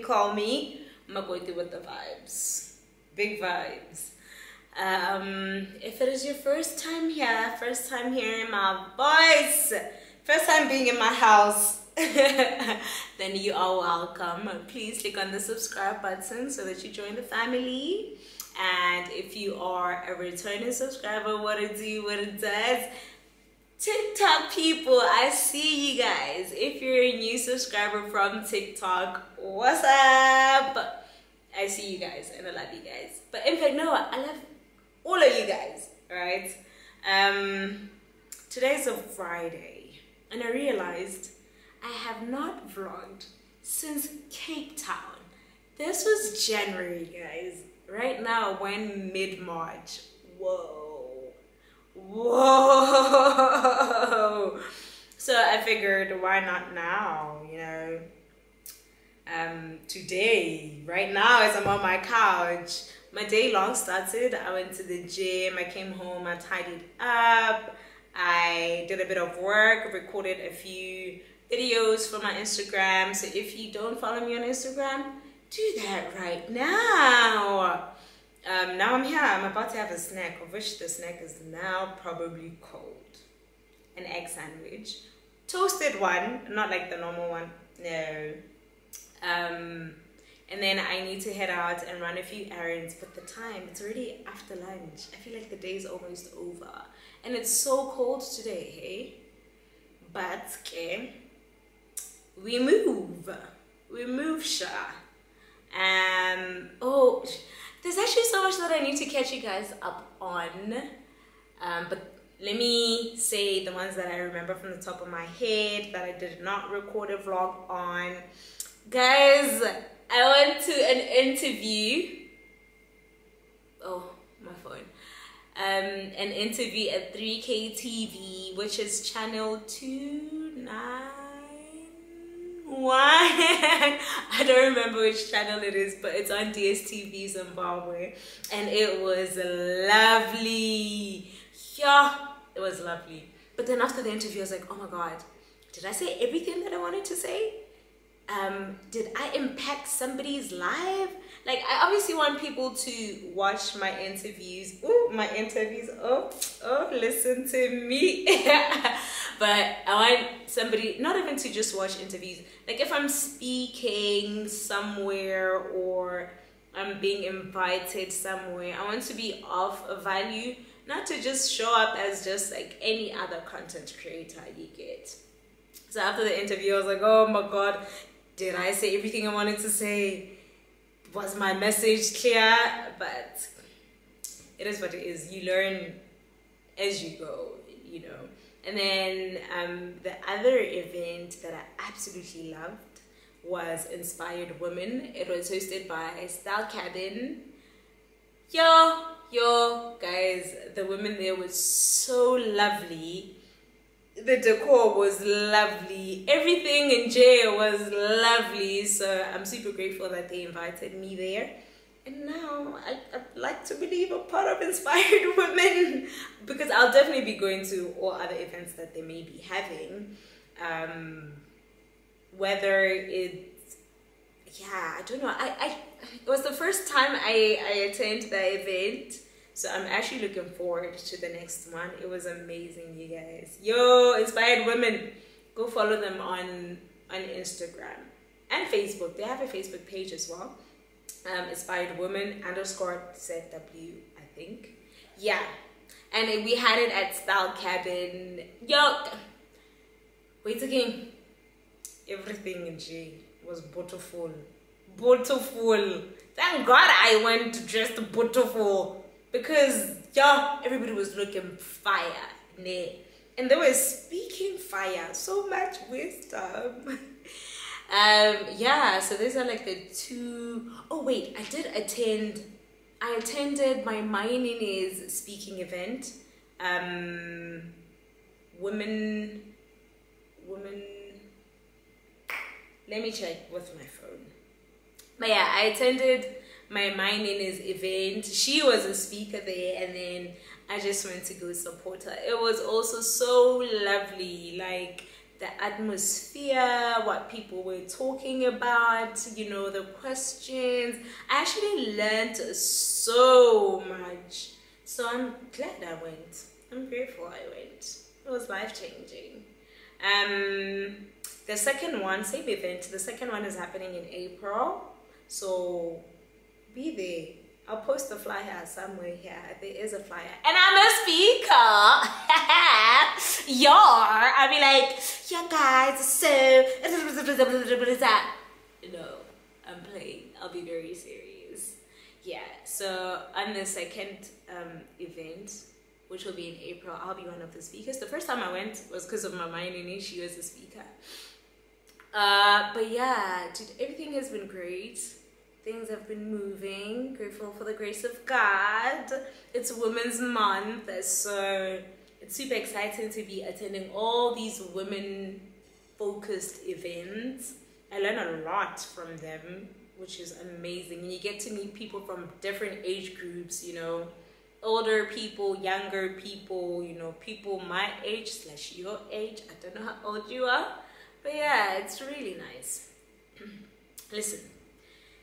call me Makoti with the vibes. Big vibes. Um, if it is your first time here, first time hearing my voice, first time being in my house, then you are welcome. Please click on the subscribe button so that you join the family. And if you are a returning subscriber, what it do, what it does, TikTok people, I see you guys. If you're a new subscriber from TikTok, what's up? I see you guys and I love you guys. But in fact, no, I love all of you guys, right? Um, today's a Friday and I realized I have not vlogged since Cape Town. This was January, guys. Right now, when mid-March. Whoa whoa. So i figured why not now you know? Um today right now as i'm on my couch my day long started. I went to the gym i came home i tidied up i did a bit of work recorded a few videos for my instagram. So if you don't follow me on instagram do that right now um, now I'm here. I'm about to have a snack, of which the snack is now probably cold. An egg sandwich. Toasted one, not like the normal one. No. Um, and then I need to head out and run a few errands. But the time, it's already after lunch. I feel like the day is almost over. And it's so cold today, hey? But, okay, we move. We move, Sha. Um, oh, there's actually so much that I need to catch you guys up on. Um, but let me say the ones that I remember from the top of my head that I did not record a vlog on. Guys, I went to an interview. Oh, my phone. Um, an interview at 3K TV, which is channel 29 why I don't remember which channel it is, but it's on DSTV Zimbabwe, and it was lovely. Yeah, it was lovely. But then after the interview, I was like, oh my god, did I say everything that I wanted to say? Um, did I impact somebody's life? Like, I obviously want people to watch my interviews. Oh, my interviews. Oh, oh, listen to me. but I want somebody not even to just watch interviews. Like if I'm speaking somewhere or I'm being invited somewhere, I want to be of value, not to just show up as just like any other content creator you get. So after the interview, I was like, oh my god, did I say everything I wanted to say? Was my message clear? But it is what it is. You learn as you go, you know. And then um, the other event that I absolutely loved was Inspired Women. It was hosted by Style Cabin. Yo, yo, guys, the women there were so lovely. The decor was lovely. Everything in jail was lovely. So I'm super grateful that they invited me there and now I, I'd like to believe a part of Inspired Women because I'll definitely be going to all other events that they may be having. Um, whether it's, yeah, I don't know. I, I, it was the first time I, I attended the event. So I'm actually looking forward to the next one. It was amazing, you guys. Yo, Inspired Women. Go follow them on, on Instagram and Facebook. They have a Facebook page as well um, inspired woman underscore ZW, I think. Yeah. And we had it at Style Cabin. Yo, wait again. Everything in G was beautiful. Beautiful. Thank God I went dressed beautiful. Because, yeah, everybody was looking fire. And they were speaking fire. So much wisdom. um yeah so these are like the two oh wait i did attend i attended my mining is speaking event um women women let me check with my phone but yeah i attended my mining is event she was a speaker there and then i just went to go support her it was also so lovely like the atmosphere, what people were talking about, you know, the questions. I actually learned so much. So I'm glad I went. I'm grateful I went. It was life changing. Um, the second one, same event, the second one is happening in April. So be there. I'll post the flyer somewhere here. There is a flyer. And I'm a speaker. Yar. I'll be like, yeah guys, so No, I'm playing. I'll be very serious. Yeah, so on the second um, event, which will be in April, I'll be one of the speakers. The first time I went was because of my mind and she was a speaker. Uh, but yeah, dude, everything has been great things have been moving. Grateful for the grace of God. It's Women's Month, so it's super exciting to be attending all these women focused events. I learn a lot from them, which is amazing. And you get to meet people from different age groups, you know, older people, younger people, you know, people my age slash your age. I don't know how old you are, but yeah, it's really nice. Listen,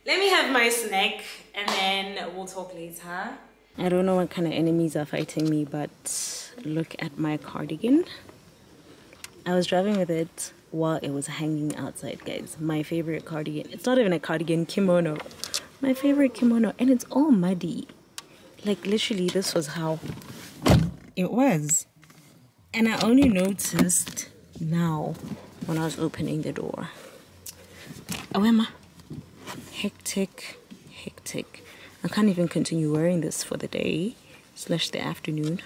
let me have my snack and then we'll talk later. I don't know what kind of enemies are fighting me, but look at my cardigan. I was driving with it while it was hanging outside, guys. My favorite cardigan. It's not even a cardigan, kimono. My favorite kimono, and it's all muddy. Like, literally, this was how it was. And I only noticed now when I was opening the door. Oh, Emma hectic, hectic. I can't even continue wearing this for the day slash the afternoon.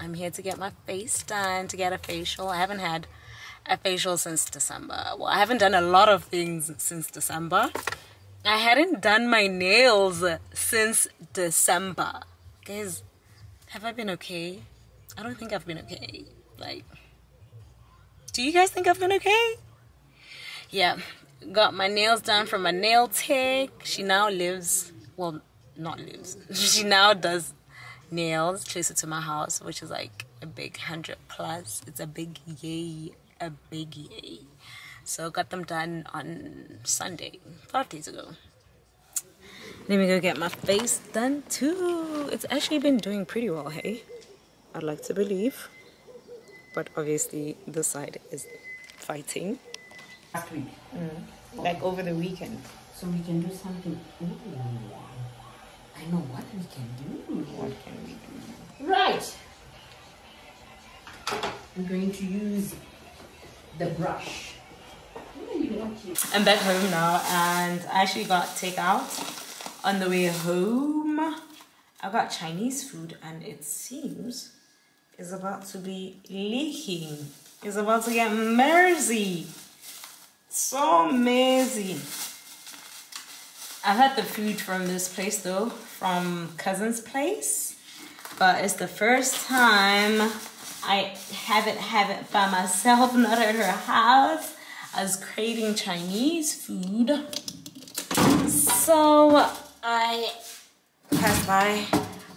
I'm here to get my face done, to get a facial. I haven't had a facial since December. Well, I haven't done a lot of things since December. I hadn't done my nails since December. Guys, have I been okay? I don't think I've been okay. Like, do you guys think I've been okay? Yeah, got my nails done from a nail tech. She now lives, well, not lives. she now does nails closer to my house, which is like a big hundred plus. It's a big yay, a big yay. So got them done on Sunday, five days ago. Let me go get my face done too. It's actually been doing pretty well, hey? I'd like to believe. But obviously this side is fighting. Last week. Mm like over the weekend. So we can do something. Ooh. I know what we can do. What can we do? Right. I'm going to use the brush. I'm back home now and I actually got takeout on the way home. I got Chinese food and it seems is about to be leaking. It's about to get mercy. So amazing. I've had the food from this place though, from cousin's place, but it's the first time I haven't have it by myself, not at her house. I was craving Chinese food, so I passed by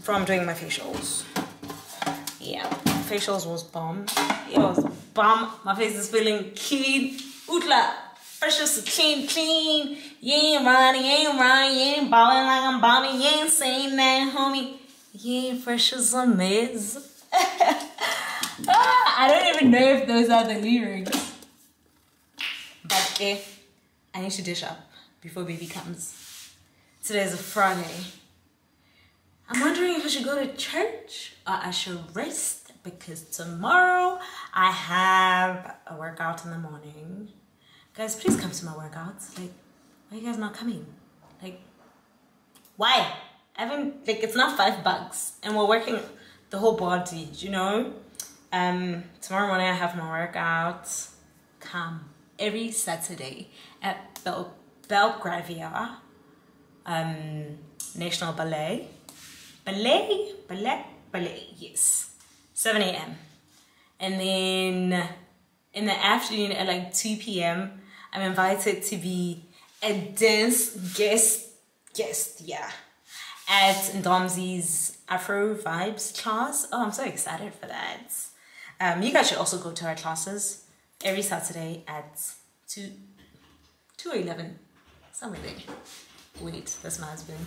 from doing my facials. Yeah, facials was bomb. It was bomb. My face is feeling clean. Utla. Precious clean, clean. You ain't running, you ain't running, you ain't balling like I'm balling, you ain't saying that, homie. You ain't fresh as a ah, I don't even know if those are the lyrics. But if I need to dish up before baby comes. Today's a Friday. I'm wondering if I should go to church or I should rest because tomorrow I have a workout in the morning guys, please come to my workouts. Like, why are you guys not coming? Like, why? I haven't, like, it's not five bucks and we're working the whole body, you know? Um, tomorrow morning I have my workout. Come every Saturday at Bel Belgravia um, National Ballet. Ballet? Ballet? Ballet, yes. 7 a.m. And then in the afternoon at like 2 p.m., I'm invited to be a dance guest, guest, yeah, at Domzi's Afro Vibes class. Oh, I'm so excited for that. Um, you guys should also go to our classes every Saturday at 2, 2 or 11, somewhere there. Wait, that's my husband.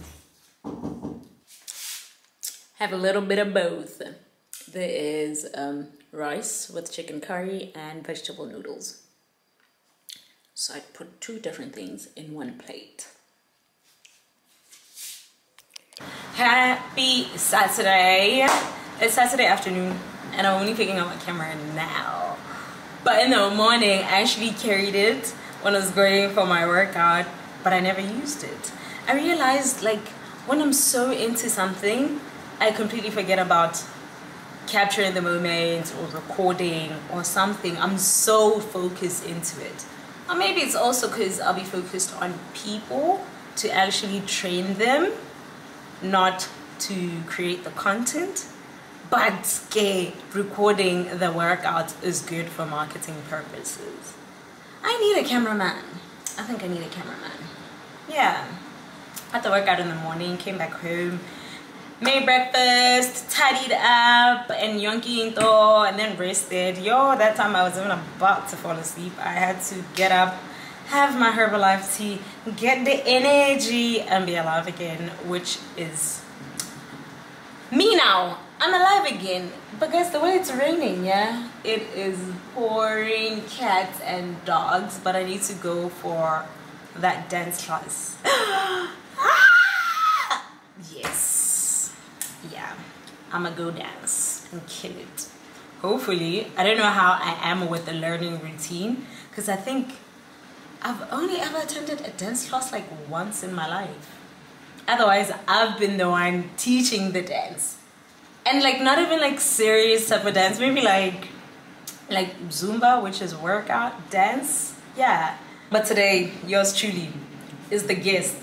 Have a little bit of both. There is um, rice with chicken curry and vegetable noodles. So I put two different things in one plate. Happy Saturday. It's Saturday afternoon and I'm only picking up my camera now. But in the morning, I actually carried it when I was going for my workout, but I never used it. I realized like when I'm so into something, I completely forget about capturing the moment or recording or something. I'm so focused into it. Or maybe it's also because I'll be focused on people to actually train them, not to create the content. But okay, recording the workout is good for marketing purposes. I need a cameraman. I think I need a cameraman. Yeah. Had the workout in the morning, came back home, made breakfast, tidied up, and yonki into, and then rested. Yo, that time I was even about to fall asleep. I had to get up, have my Herbalife tea, get the energy, and be alive again, which is me now. I'm alive again. But guess the way it's raining, yeah? It is pouring cats and dogs, but I need to go for that dance class. Ah! yes. Yeah. I'ma go dance and kill it. Hopefully, I don't know how I am with the learning routine because I think I've only ever attended a dance class like once in my life. Otherwise, I've been the one teaching the dance. And like not even like serious type of dance, maybe like like Zumba, which is workout dance. Yeah. But today, yours truly is the guest.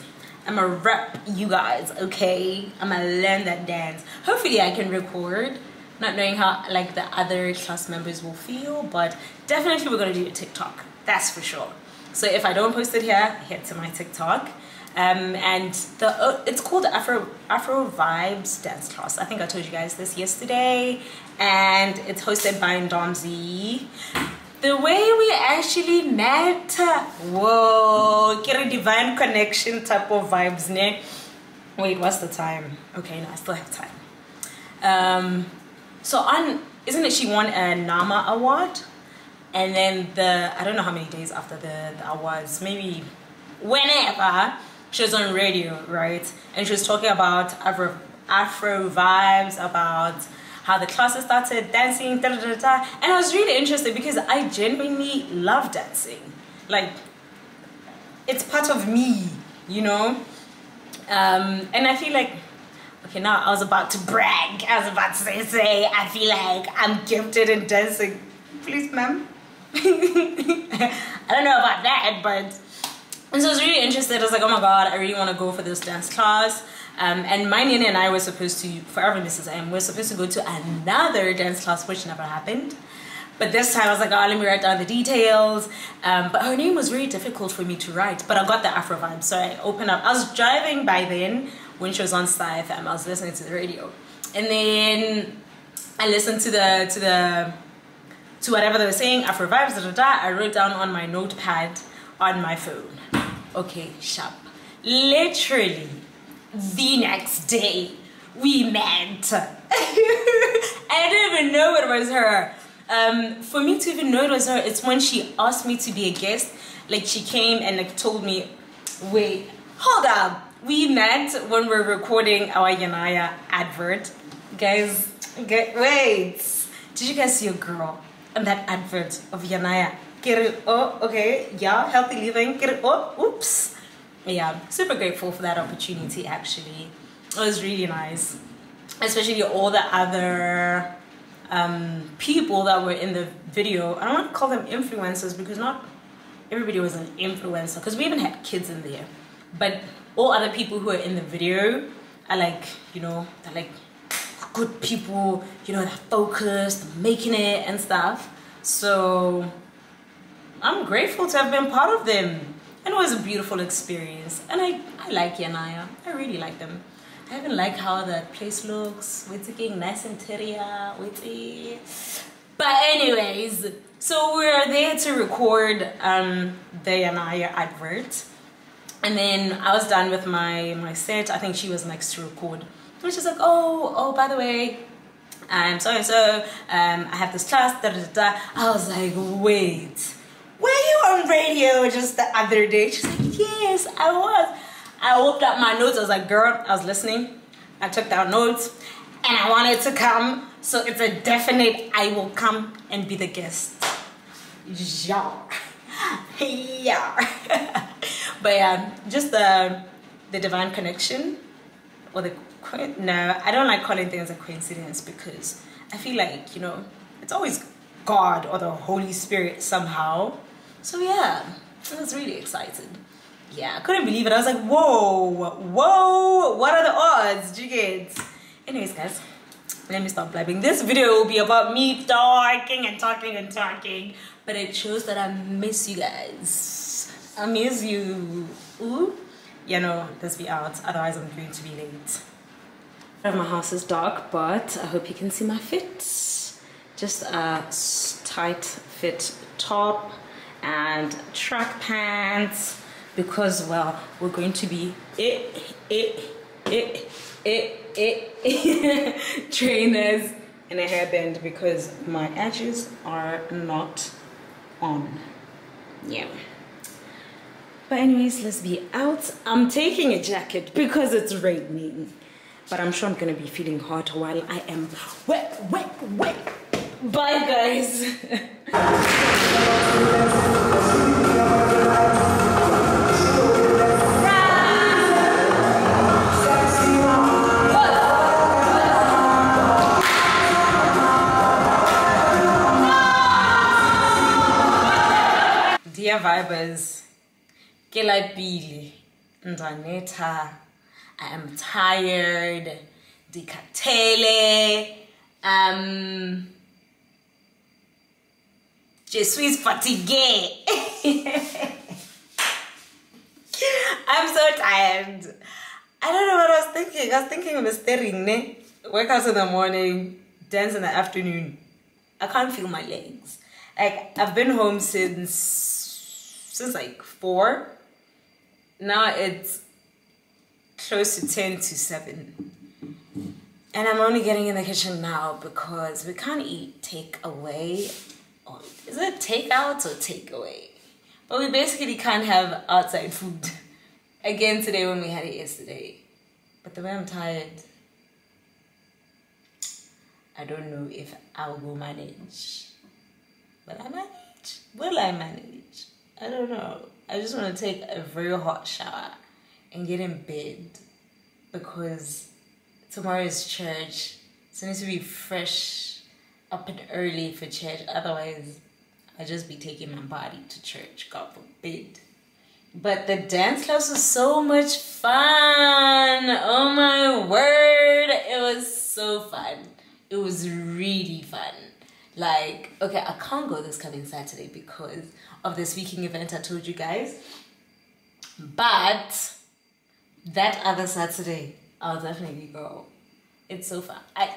I'm gonna rep you guys, okay? I'm gonna learn that dance. Hopefully I can record, not knowing how like the other class members will feel, but definitely we're gonna do a TikTok. That's for sure. So if I don't post it here, head to my TikTok. Um, and the uh, it's called Afro Afro Vibes Dance Class. I think I told you guys this yesterday, and it's hosted by Ndomzi. The way we actually met, whoa, get a divine connection type of vibes, ne? Wait, what's the time? Okay, no, I still have time. Um, so on, isn't it she won a NAMA award? And then the, I don't know how many days after the, the awards, maybe whenever, she was on radio, right? And she was talking about Afro, Afro vibes, about how the classes started, dancing, da, da, da, da. And I was really interested because I genuinely love dancing. Like, it's part of me, you know? Um, and I feel like, okay, now I was about to brag. I was about to say, say I feel like I'm gifted in dancing. Please, ma'am. I don't know about that, but and so I was really interested. I was like, oh my god, I really want to go for this dance class. Um, and my nene and I were supposed to, forever Mrs. M, we're supposed to go to another dance class, which never happened. But this time I was like, oh, let me write down the details. Um, but her name was very difficult for me to write, but I got the Afro vibe. So I opened up. I was driving by then when she was on Star FM. I was listening to the radio. And then I listened to the, to the, to whatever they were saying, Afro vibes, da da da. I wrote down on my notepad on my phone. Okay, sharp. Literally, the next day, we met. I didn't even know it was her. Um, for me to even know it was her, it's when she asked me to be a guest. Like she came and like told me, wait, hold up. We met when we we're recording our Yanaya advert. Guys, get, wait. Did you guys see a girl in that advert of Yanaya? Get it oh, okay. Yeah, healthy living. Get it oh, oops. Yeah, super grateful for that opportunity actually. It was really nice. Especially all the other um, people that were in the video. I don't want to call them influencers because not everybody was an influencer because we even had kids in there. But all other people who are in the video are like, you know, they're like good people, you know, they're focused, making it and stuff. So I'm grateful to have been part of them. And it was a beautiful experience. And I, I like Yanaya. I really like them. I even like how the place looks. We're taking nice interior. With But anyways, so we're there to record um the Yanaya advert. And then I was done with my my set. I think she was next to record. And she's like, oh, oh, by the way, I'm so and so, um, I have this class, da da da. I was like, wait, were you on radio just the other day? She's like, yes, I was. I opened up my notes. I was like, girl, I was listening. I took down notes and I wanted to come. So it's a definite I will come and be the guest. Yeah. yeah. but yeah, just the the divine connection or the no, I don't like calling things a coincidence because I feel like, you know, it's always God or the Holy Spirit somehow. So yeah, I was really excited. Yeah, I couldn't believe it. I was like, whoa, whoa, what are the odds? Do? Anyways, guys, let me stop blabbing. This video will be about me talking and talking and talking, but it shows that I miss you guys. I miss you. Ooh. Yeah, no, let's be out. Otherwise, I'm going to be late. My house is dark, but I hope you can see my fit. Just a tight fit top and track pants because, well, we're going to be it, it, it, it, it, trainers and a hairband because my edges are not on. Yeah. But anyways, let's be out. I'm taking a jacket because it's raining but I'm sure I'm gonna be feeling hot while I am wet, wet, wet. Bye, guys. Dear Vibers, ke la pili, ndanetha I am tired, dikatele, um, je suis fatigué. I'm so tired. I don't know what I was thinking. I was thinking of a staring, ne? Workouts in the morning, dance in the afternoon. I can't feel my legs. Like I've been home since since like four. Now it's close to 10 to 7. And I'm only getting in the kitchen now because we can't eat takeaway. Is it takeout or takeaway? But we basically can't have outside food. Again today when we had it yesterday. But the way I'm tired, I don't know if I will manage. Will I manage? Will I manage? I don't know. I just want to take a very hot shower and get in bed because tomorrow is church. So I need to be fresh up and early for church. Otherwise, I'd just be taking my body to church, God forbid. But the dance class was so much fun. Oh my word. It was so fun. It was really fun. Like, okay, I can't go this coming Saturday because of the speaking event I told you guys. But that other Saturday, I'll definitely go. It's so fun. I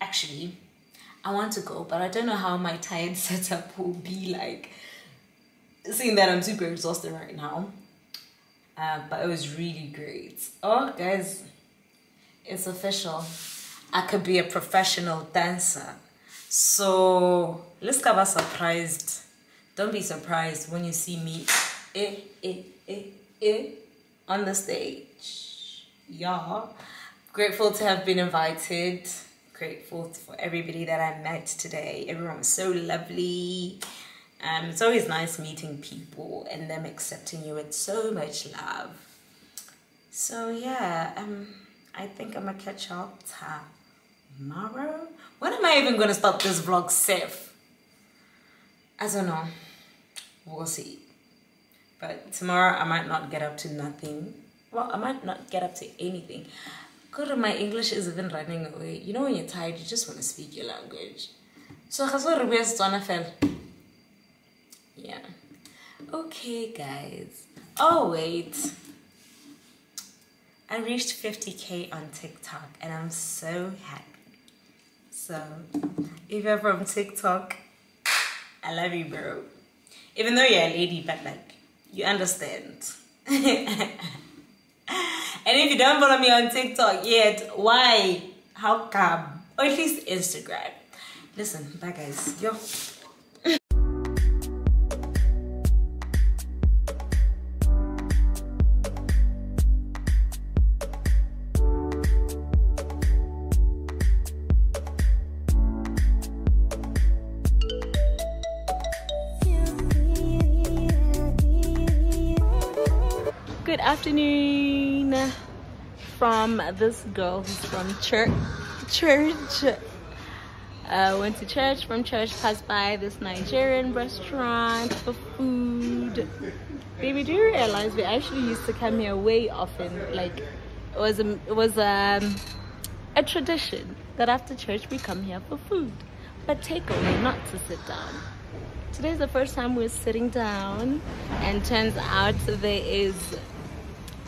actually, I want to go, but I don't know how my tired setup will be like. Seeing that I'm super exhausted right now, uh, but it was really great. Oh, guys, it's official. I could be a professional dancer. So let's get surprised. Don't be surprised when you see me eh, eh, eh, eh, on the stage. Yeah. Grateful to have been invited. Grateful for everybody that I met today. Everyone was so lovely. Um, it's always nice meeting people and them accepting you with so much love. So yeah, um, I think I'm gonna catch up tomorrow. When am I even gonna start this vlog safe? I don't know. We'll see. But tomorrow I might not get up to nothing. Well, I might not get up to anything. God, my English is even running away. You know when you're tired, you just want to speak your language. So, I fell. yeah. Okay, guys. Oh, wait. I reached 50k on TikTok and I'm so happy. So, if you're from TikTok, I love you, bro. Even though you're a lady, but like, you understand. and if you don't follow me on TikTok yet, why? How come? Or at least Instagram. Listen, bye guys. Yo. From this girl who's from church. Church. Uh, went to church. From church, passed by this Nigerian restaurant for food. Baby, do you realize we actually used to come here way often? Like, it was a, it was um, a tradition that after church we come here for food, but takeaway, not to sit down. Today's the first time we're sitting down, and turns out there is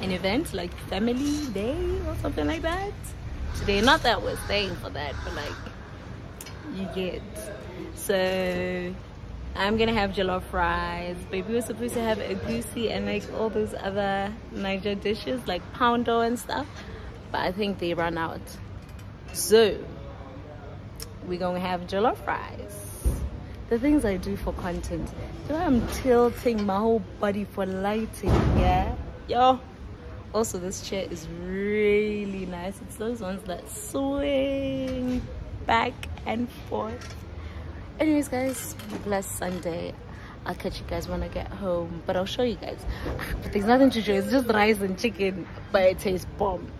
an event like family day or something like that? Today not that we're staying for that but like you get. So i'm gonna have jollof fries. Baby was supposed to have egusi and like all those other niger dishes like poundo and stuff. But i think they run out. So we're gonna have jollof fries. The things i do for content. Do i'm tilting my whole body for lighting yeah? Yo also this chair is really nice. It's those ones that swing back and forth. Anyways guys blessed sunday i'll catch you guys when i get home but i'll show you guys. But there's nothing to show. It's just rice and chicken but it tastes bomb.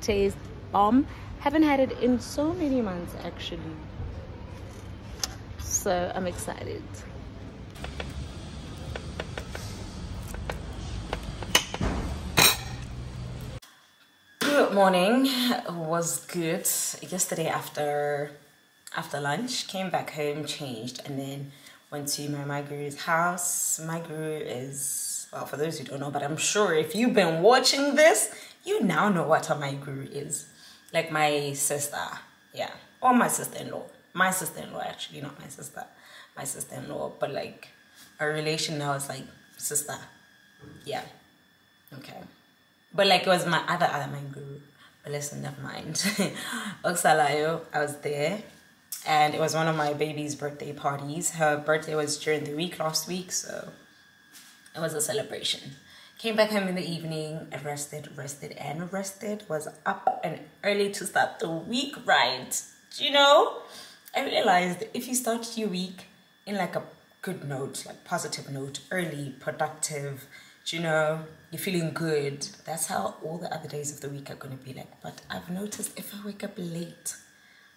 Tastes bomb. Haven't had it in so many months actually. So i'm excited good morning. Was good. Yesterday after after lunch came back home changed and then went to my maiguru's house. Maiguru is well for those who don't know but i'm sure if you've been watching this you now know what a my guru is. Like my sister yeah. Or my sister-in-law. My sister-in-law actually not my sister. My sister-in-law but like our relation now is like sister. Yeah. Okay but like it was my other other my guru. But listen, never mind. Oxalayo, I was there. And it was one of my baby's birthday parties. Her birthday was during the week last week, so it was a celebration. Came back home in the evening, rested, rested, and rested. Was up and early to start the week right. Do you know? I realized if you start your week in like a good note, like positive note, early, productive, you know, you're feeling good. That's how all the other days of the week are going to be like. But I've noticed if I wake up late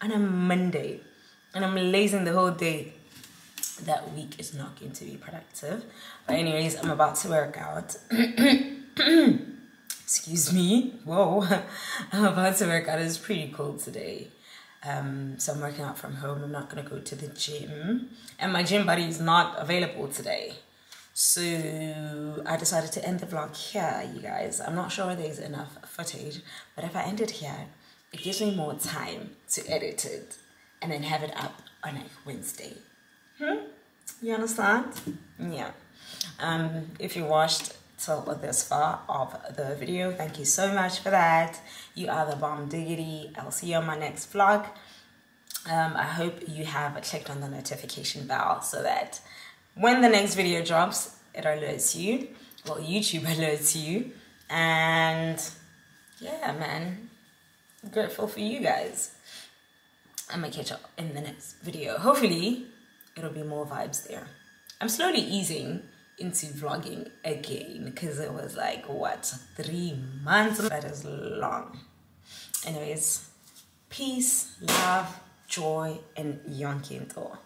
on a Monday and I'm lazing the whole day, that week is not going to be productive. But, anyways, I'm about to work out. Excuse me. Whoa. I'm about to work out. It's pretty cold today. Um, so I'm working out from home. I'm not going to go to the gym. And my gym buddy is not available today. So I decided to end the vlog here, you guys. I'm not sure there's enough footage, but if I end it here, it gives me more time to edit it and then have it up on like Wednesday. Hmm? You understand? Yeah. Um, if you watched till this far of the video, thank you so much for that. You are the bomb diggity. I'll see you on my next vlog. Um, I hope you have clicked on the notification bell so that when the next video drops, it alerts you. Well, YouTube alerts you. And yeah, man, grateful for you guys. I'm gonna catch up in the next video. Hopefully, it'll be more vibes there. I'm slowly easing into vlogging again because it was like, what, three months? That is long. Anyways, peace, love, joy, and yonkinto.